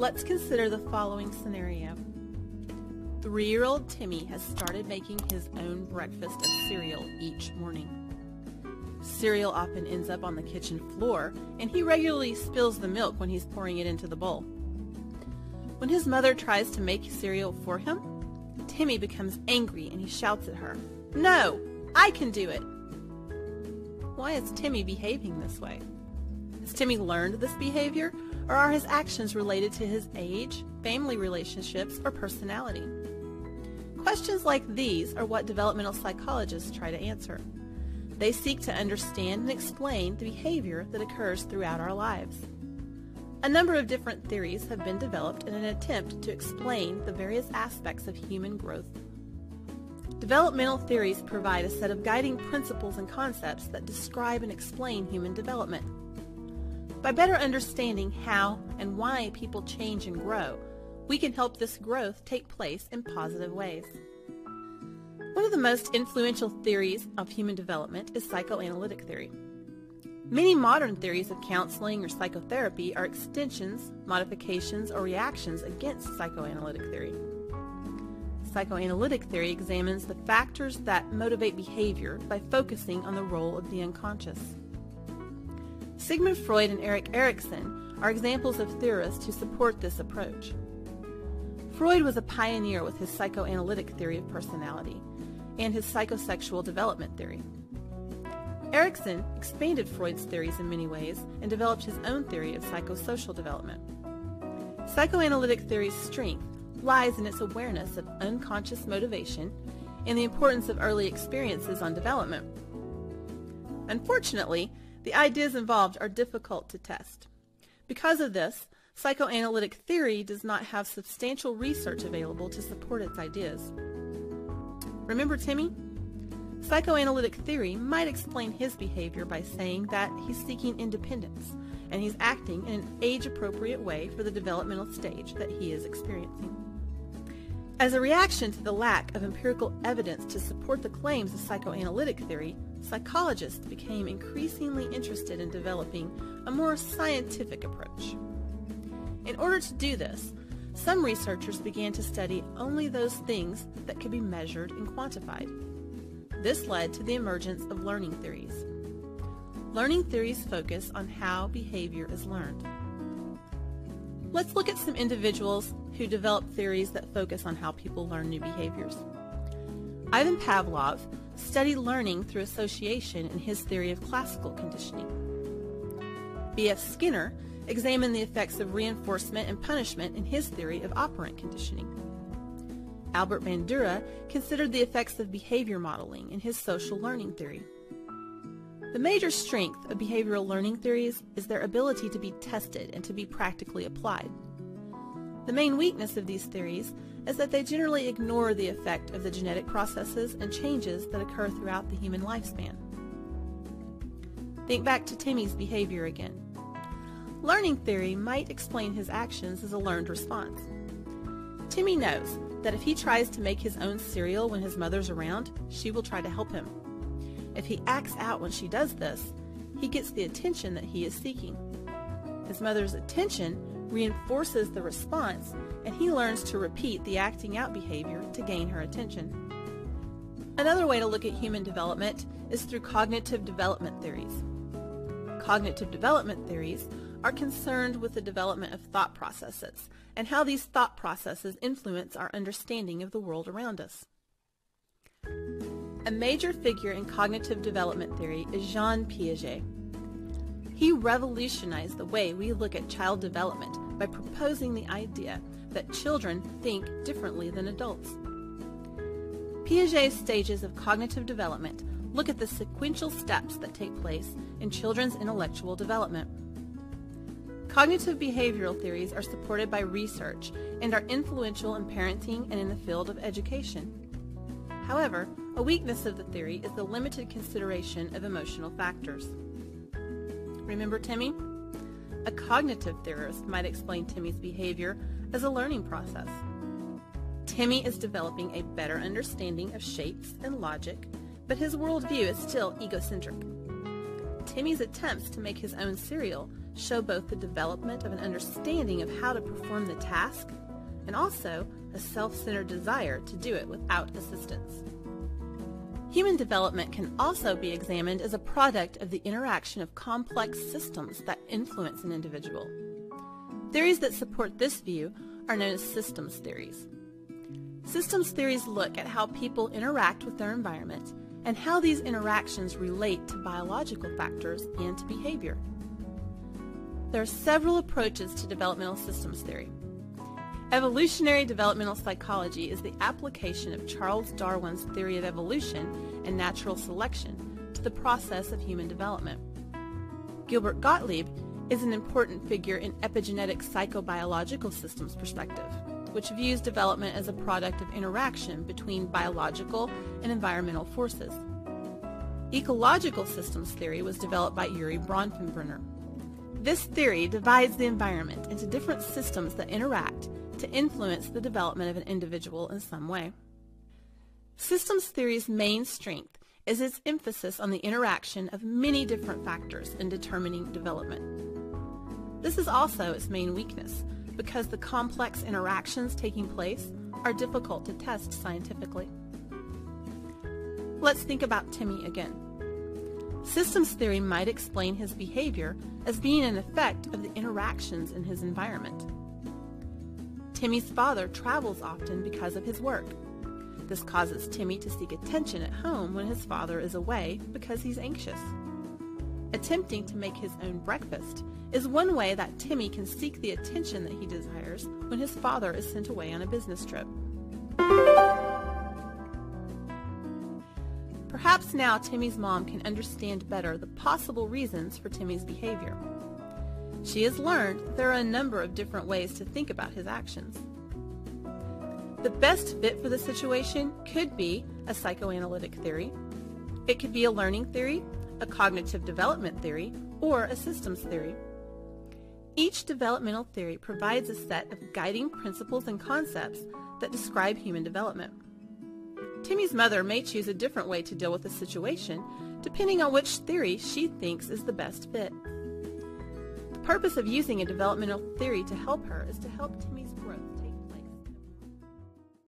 Let's consider the following scenario. Three-year-old Timmy has started making his own breakfast of cereal each morning. Cereal often ends up on the kitchen floor, and he regularly spills the milk when he's pouring it into the bowl. When his mother tries to make cereal for him, Timmy becomes angry and he shouts at her, No! I can do it! Why is Timmy behaving this way? Has Timmy learned this behavior, or are his actions related to his age, family relationships, or personality? Questions like these are what developmental psychologists try to answer. They seek to understand and explain the behavior that occurs throughout our lives. A number of different theories have been developed in an attempt to explain the various aspects of human growth. Developmental theories provide a set of guiding principles and concepts that describe and explain human development. By better understanding how and why people change and grow, we can help this growth take place in positive ways. One of the most influential theories of human development is psychoanalytic theory. Many modern theories of counseling or psychotherapy are extensions, modifications, or reactions against psychoanalytic theory. Psychoanalytic theory examines the factors that motivate behavior by focusing on the role of the unconscious. Sigmund Freud and Erik Erikson are examples of theorists who support this approach. Freud was a pioneer with his psychoanalytic theory of personality and his psychosexual development theory. Erikson expanded Freud's theories in many ways and developed his own theory of psychosocial development. Psychoanalytic theory's strength lies in its awareness of unconscious motivation and the importance of early experiences on development. Unfortunately, the ideas involved are difficult to test. Because of this, psychoanalytic theory does not have substantial research available to support its ideas. Remember Timmy? Psychoanalytic theory might explain his behavior by saying that he's seeking independence and he's acting in an age-appropriate way for the developmental stage that he is experiencing. As a reaction to the lack of empirical evidence to support the claims of psychoanalytic theory, psychologists became increasingly interested in developing a more scientific approach. In order to do this, some researchers began to study only those things that could be measured and quantified. This led to the emergence of learning theories. Learning theories focus on how behavior is learned. Let's look at some individuals who develop theories that focus on how people learn new behaviors. Ivan Pavlov studied learning through association in his theory of classical conditioning. B.F. Skinner examined the effects of reinforcement and punishment in his theory of operant conditioning. Albert Bandura considered the effects of behavior modeling in his social learning theory. The major strength of behavioral learning theories is their ability to be tested and to be practically applied. The main weakness of these theories is that they generally ignore the effect of the genetic processes and changes that occur throughout the human lifespan. Think back to Timmy's behavior again. Learning theory might explain his actions as a learned response. Timmy knows that if he tries to make his own cereal when his mother's around, she will try to help him. If he acts out when she does this, he gets the attention that he is seeking. His mother's attention reinforces the response, and he learns to repeat the acting out behavior to gain her attention. Another way to look at human development is through cognitive development theories. Cognitive development theories are concerned with the development of thought processes and how these thought processes influence our understanding of the world around us. A major figure in cognitive development theory is Jean Piaget. He revolutionized the way we look at child development by proposing the idea that children think differently than adults. Piaget's stages of cognitive development look at the sequential steps that take place in children's intellectual development. Cognitive behavioral theories are supported by research and are influential in parenting and in the field of education. However, a weakness of the theory is the limited consideration of emotional factors. Remember Timmy? A cognitive theorist might explain Timmy's behavior as a learning process. Timmy is developing a better understanding of shapes and logic, but his worldview is still egocentric. Timmy's attempts to make his own cereal show both the development of an understanding of how to perform the task and also a self-centered desire to do it without assistance. Human development can also be examined as a product of the interaction of complex systems that influence an individual. Theories that support this view are known as systems theories. Systems theories look at how people interact with their environment and how these interactions relate to biological factors and to behavior. There are several approaches to developmental systems theory. Evolutionary developmental psychology is the application of Charles Darwin's theory of evolution and natural selection to the process of human development. Gilbert Gottlieb is an important figure in epigenetic psychobiological systems perspective, which views development as a product of interaction between biological and environmental forces. Ecological systems theory was developed by Urie Bronfenbrenner. This theory divides the environment into different systems that interact to influence the development of an individual in some way. Systems theory's main strength is its emphasis on the interaction of many different factors in determining development. This is also its main weakness because the complex interactions taking place are difficult to test scientifically. Let's think about Timmy again. Systems theory might explain his behavior as being an effect of the interactions in his environment. Timmy's father travels often because of his work. This causes Timmy to seek attention at home when his father is away because he's anxious. Attempting to make his own breakfast is one way that Timmy can seek the attention that he desires when his father is sent away on a business trip. Perhaps now Timmy's mom can understand better the possible reasons for Timmy's behavior. She has learned there are a number of different ways to think about his actions. The best fit for the situation could be a psychoanalytic theory. It could be a learning theory, a cognitive development theory, or a systems theory. Each developmental theory provides a set of guiding principles and concepts that describe human development. Timmy's mother may choose a different way to deal with the situation depending on which theory she thinks is the best fit. The purpose of using a developmental theory to help her is to help Timmy's